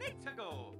Nintendo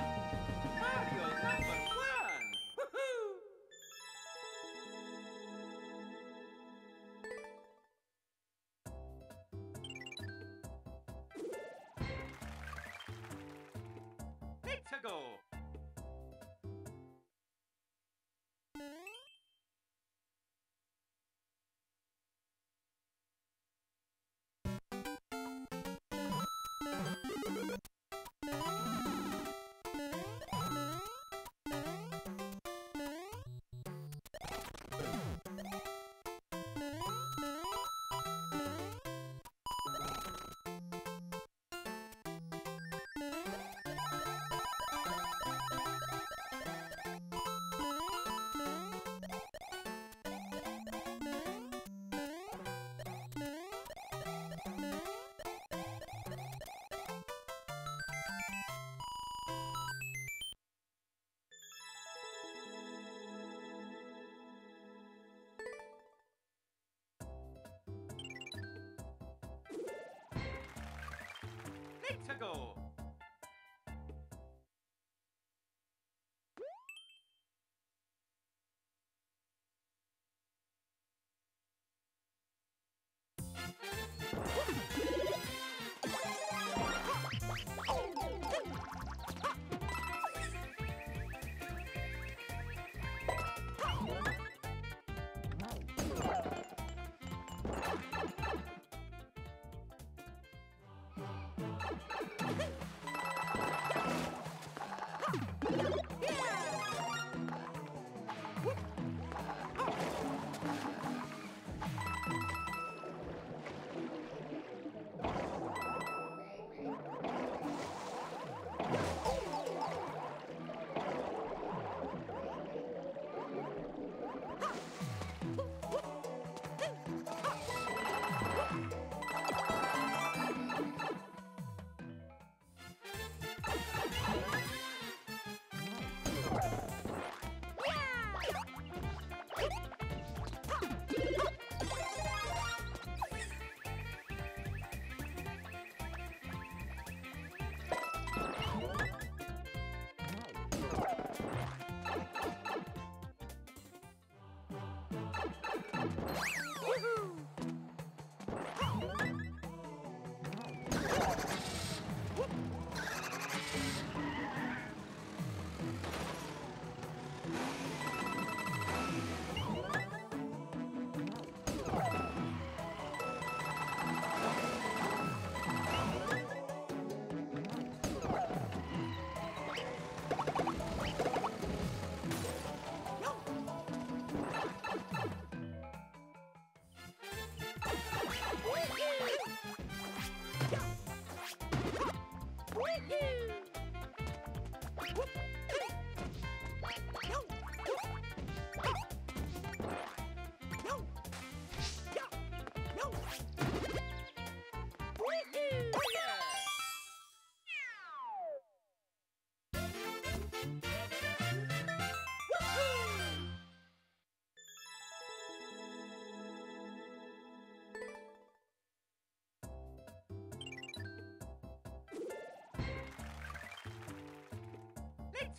Woohoo!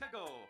Tego!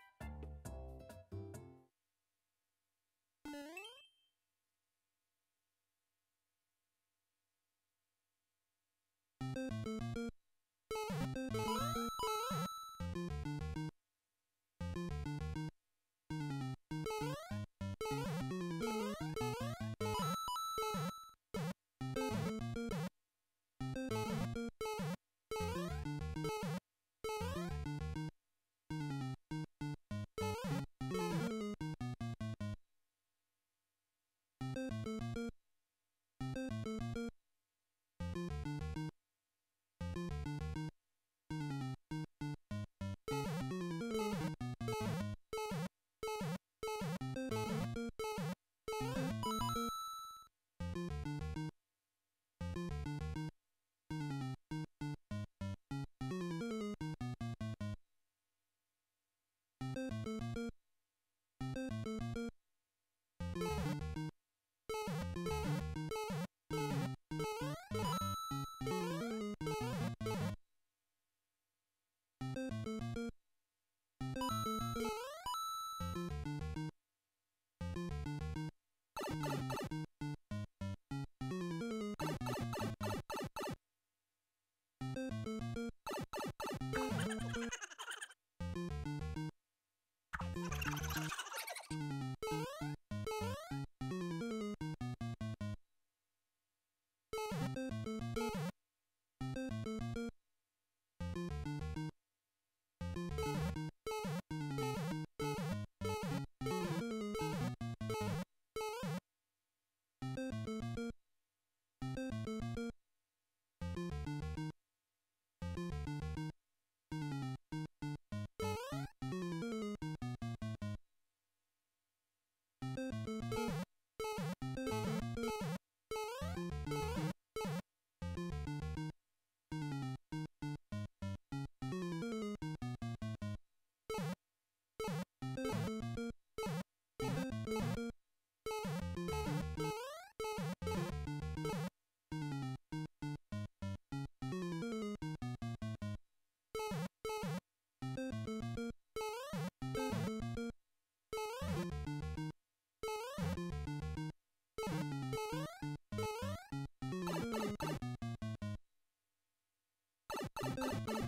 Thank you.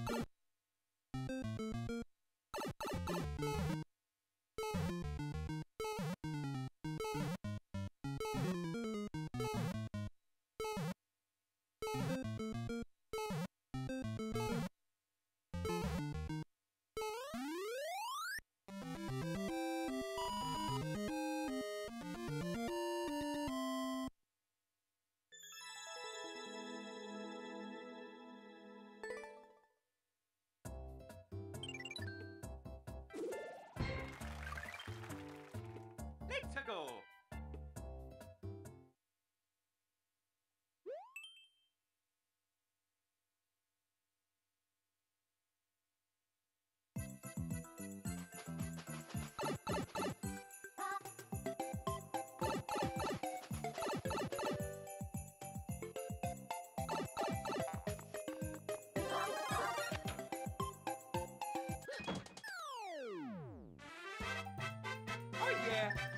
Oh yeah.